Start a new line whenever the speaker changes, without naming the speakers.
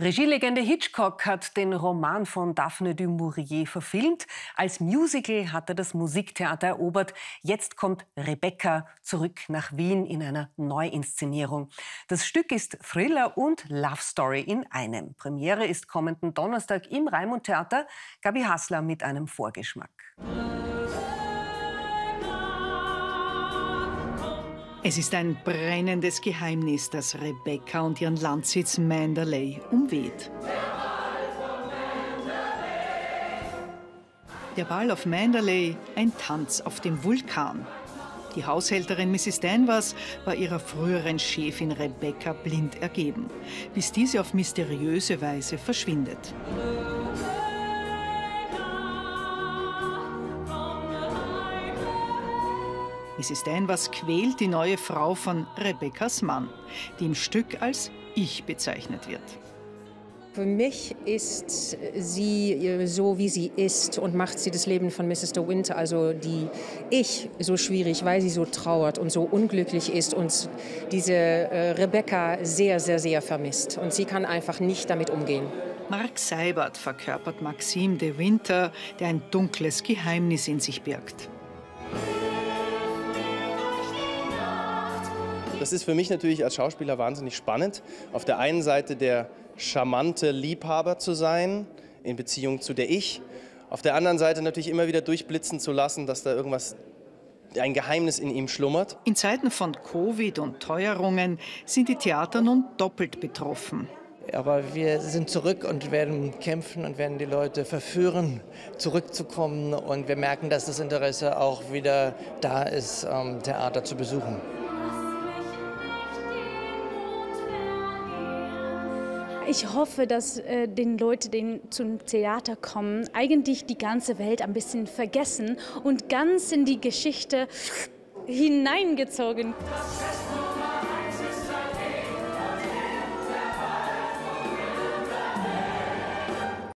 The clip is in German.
Regielegende Hitchcock hat den Roman von Daphne du Maurier verfilmt. Als Musical hat er das Musiktheater erobert. Jetzt kommt Rebecca zurück nach Wien in einer Neuinszenierung. Das Stück ist Thriller und Love Story in einem. Premiere ist kommenden Donnerstag im Raimund Theater. Gabi Hassler mit einem Vorgeschmack.
Es ist ein brennendes Geheimnis, das Rebecca und ihren Landsitz Mandalay umweht. Der Ball auf Mandalay, ein Tanz auf dem Vulkan. Die Haushälterin Mrs. Danvers war ihrer früheren Chefin Rebecca blind ergeben, bis diese auf mysteriöse Weise verschwindet. Mrs. Danvers quält die neue Frau von Rebecca's Mann, die im Stück als Ich bezeichnet wird.
Für mich ist sie äh, so, wie sie ist und macht sie das Leben von Mrs. De Winter, also die Ich, so schwierig, weil sie so trauert und so unglücklich ist und diese äh, Rebecca sehr, sehr, sehr vermisst. Und sie kann einfach nicht damit umgehen.
Mark Seibert verkörpert Maxime de Winter, der ein dunkles Geheimnis in sich birgt.
Das ist für mich natürlich als Schauspieler wahnsinnig spannend. Auf der einen Seite der charmante Liebhaber zu sein in Beziehung zu der Ich. Auf der anderen Seite natürlich immer wieder durchblitzen zu lassen, dass da irgendwas ein Geheimnis in ihm schlummert.
In Zeiten von Covid und Teuerungen sind die Theater nun doppelt betroffen.
Aber wir sind zurück und werden kämpfen und werden die Leute verführen, zurückzukommen. Und wir merken, dass das Interesse auch wieder da ist, ähm, Theater zu besuchen.
Ich hoffe, dass äh, den Leute, die zum Theater kommen, eigentlich die ganze Welt ein bisschen vergessen und ganz in die Geschichte hineingezogen.